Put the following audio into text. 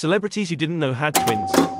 Celebrities you didn't know had twins.